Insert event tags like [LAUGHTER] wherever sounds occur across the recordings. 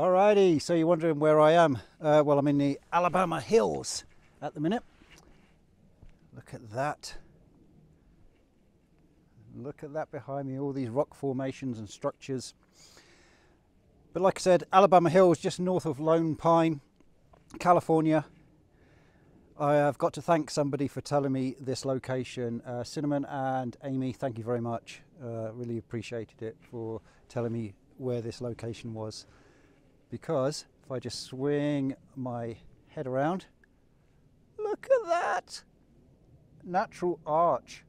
Alrighty, so you're wondering where I am? Uh, well, I'm in the Alabama Hills at the minute. Look at that. Look at that behind me, all these rock formations and structures. But like I said, Alabama Hills, just north of Lone Pine, California. I have got to thank somebody for telling me this location. Uh, Cinnamon and Amy, thank you very much. Uh, really appreciated it for telling me where this location was. Because if I just swing my head around, look at that! Natural arch.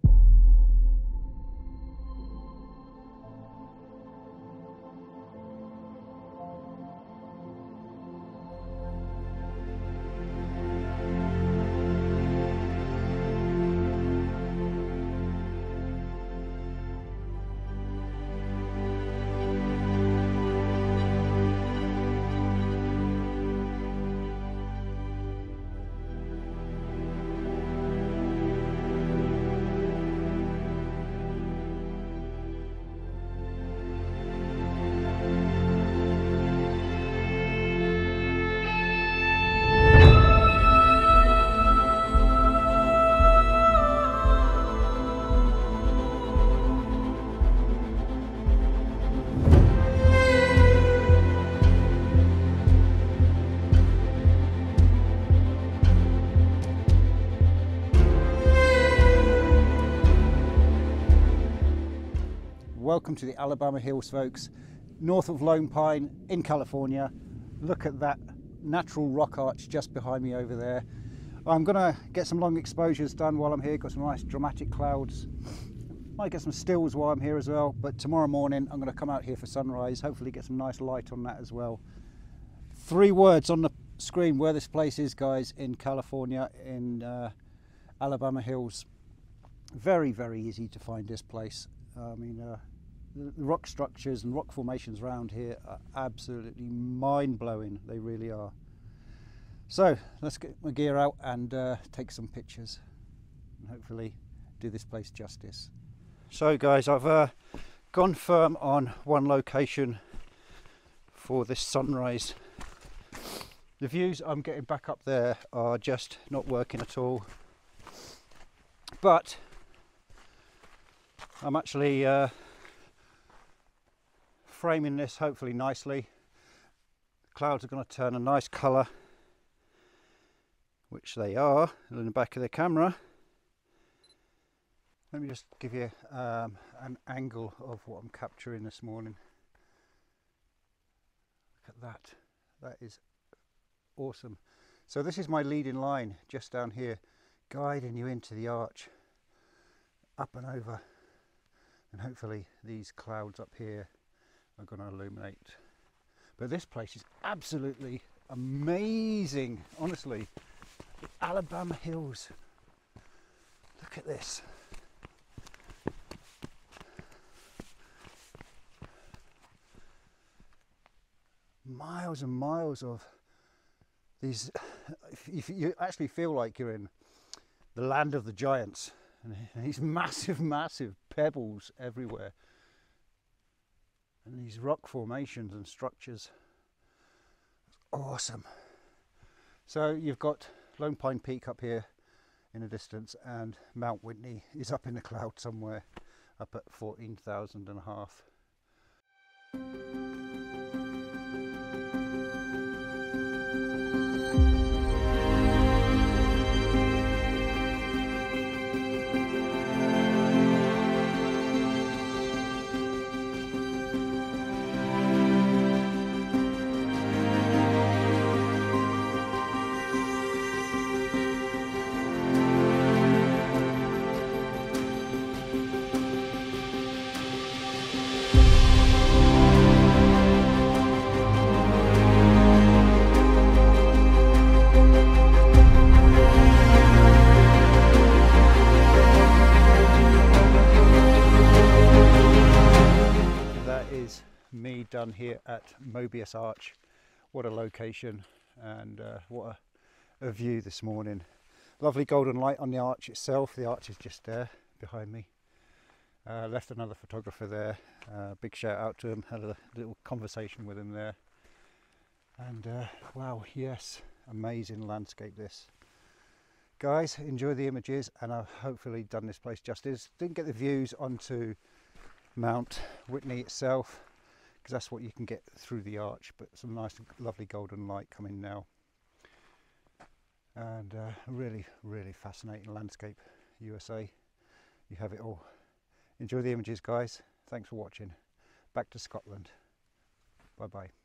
Welcome to the Alabama Hills, folks, north of Lone Pine in California. Look at that natural rock arch just behind me over there. I'm gonna get some long exposures done while I'm here, got some nice dramatic clouds. Might get some stills while I'm here as well, but tomorrow morning I'm gonna come out here for sunrise, hopefully get some nice light on that as well. Three words on the screen where this place is, guys, in California, in uh, Alabama Hills. Very, very easy to find this place. I mean, uh, the rock structures and rock formations around here are absolutely mind blowing. They really are. So let's get my gear out and uh, take some pictures and hopefully do this place justice. So guys, I've uh, gone firm on one location for this sunrise. The views I'm getting back up there are just not working at all. But I'm actually uh, framing this hopefully nicely. The clouds are going to turn a nice colour, which they are in the back of the camera. Let me just give you um, an angle of what I'm capturing this morning. Look at that, that is awesome. So this is my leading line just down here, guiding you into the arch, up and over, and hopefully these clouds up here are going to illuminate. But this place is absolutely amazing, honestly. The Alabama Hills. Look at this. Miles and miles of these. You actually feel like you're in the land of the giants, and these [LAUGHS] massive, massive pebbles everywhere and these rock formations and structures. awesome. So you've got Lone Pine Peak up here in the distance and Mount Whitney is up in the cloud somewhere up at 14,000 and a half. Here at Mobius Arch. What a location and uh, what a, a, view this morning. Lovely golden light on the arch itself. The arch is just there behind me. Uh, left another photographer there. Uh, big shout out to him. Had a little conversation with him there. And uh, wow, yes, amazing landscape this. Guys, enjoy the images and I've hopefully done this place justice. Didn't get the views onto Mount Whitney itself because that's what you can get through the arch, but some nice lovely golden light coming now. And uh, really, really fascinating landscape, USA. You have it all. Enjoy the images guys. Thanks for watching. Back to Scotland. Bye bye.